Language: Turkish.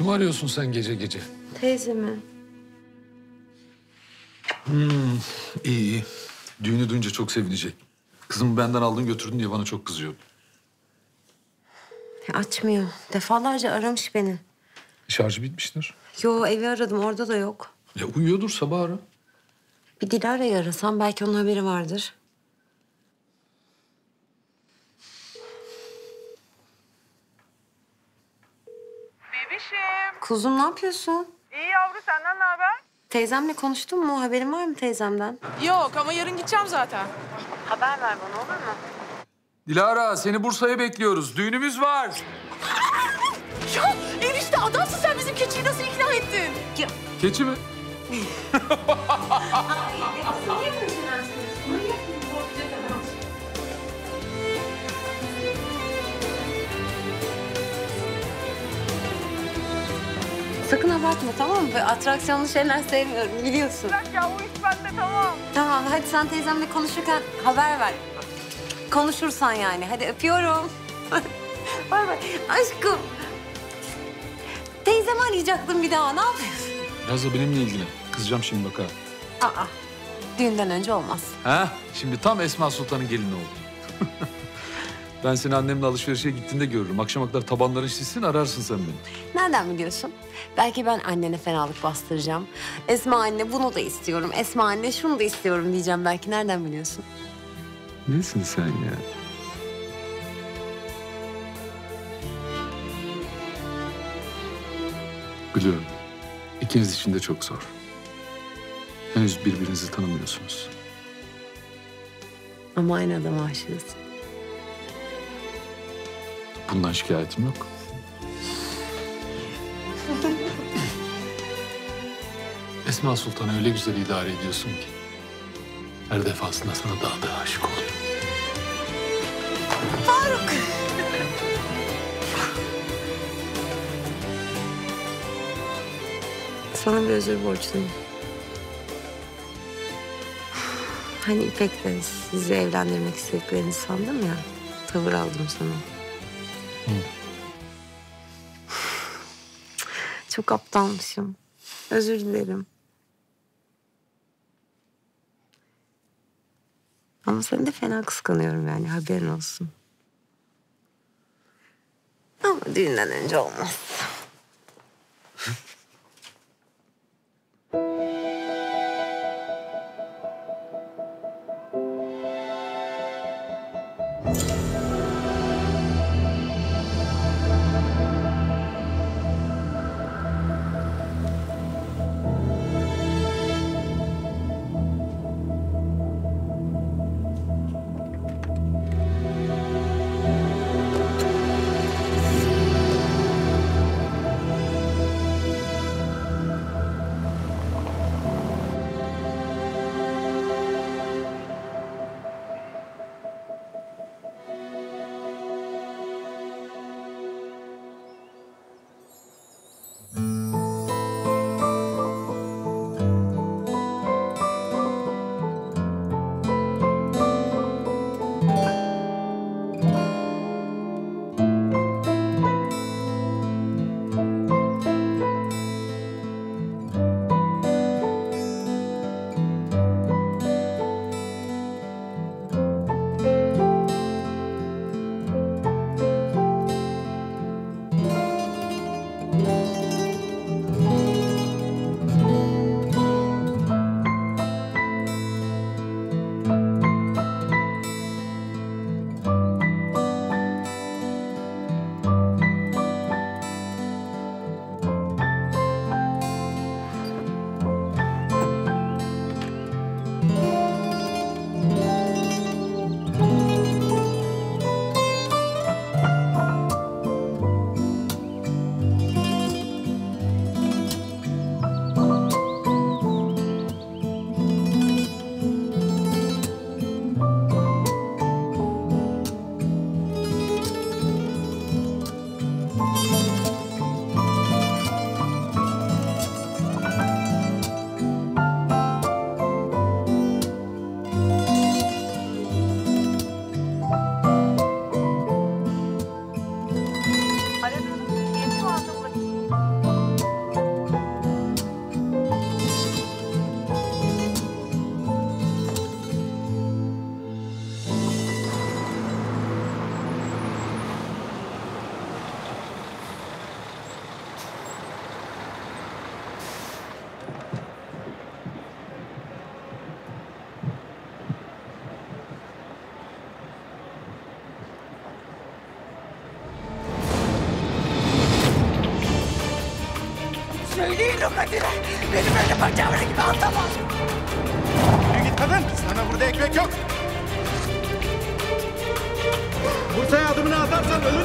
Kimi arıyorsun sen gece gece? Teyzemi. İyi iyi. Düğünü duyunca çok sevinecek. Kızımı benden aldın götürdün diye bana çok kızıyor. Açmıyor. Defalarca aramış beni. Şarjı bitmiştir. Yo evi aradım orada da yok. Ya uyuyordur sabah ara. Bir Dilara'yı arasam belki onun haberi vardır. Bebişim. Kuzum ne yapıyorsun? İyi yavru senden ne haber? Teyzemle konuştun mu? Haberin var mı teyzemden? Yok ama yarın gideceğim zaten. Haber ver bana olur mu? Dilara seni Bursa'ya bekliyoruz. Düğünümüz var. Ya enişte adamsın sen bizim keçiyi nasıl ikna ettin? Keçi mi? Sakın abartma tamam mı? Böyle atraksiyonlu şeyler sevmiyorum biliyorsun. Bırak ya o iş bende tamam. Tamam hadi sen teyzemle konuşurken haber ver. Konuşursan yani. Hadi öpüyorum. bay bay. Aşkım. Teyzemi arayacaktım bir daha. Ne yapıyorsun? Biraz da benimle ilgili. Kızacağım şimdi bak ha. Aa. Düğünden önce olmaz. Ha? Şimdi tam Esma Sultan'ın gelini oldu. ben seni annemle alışverişe gittiğinde görürüm. Akşama kadar tabanların şişsin ararsın sen beni. Nereden biliyorsun? Belki ben annene fenalık bastıracağım. Esma anne bunu da istiyorum. Esma anne şunu da istiyorum diyeceğim belki. Nereden biliyorsun? Nesin sen ya? Biliyorum. İkiniz için de çok zor. Henüz birbirinizi tanımıyorsunuz. Ama aynı adama aşığız. Bundan şikayetim yok. Esma Sultan'ı öyle güzel idare ediyorsun ki. Her defasında sana daha da aşık oluyor. Sana bir özür borçluyum. Hani İpek'le sizi evlendirmek istediklerini sandım ya. Tavır aldım sana. Çok aptalmışım. Özür dilerim. Ama seni de fena kıskanıyorum yani haberin olsun. Ama düğünden önce olmaz. o Kadir'e. Beni böyle bacağımın gibi atamaz. Yürü git kadın. Sana burada ekmek yok. Bursa'ya adımını atarsan bulamazlar.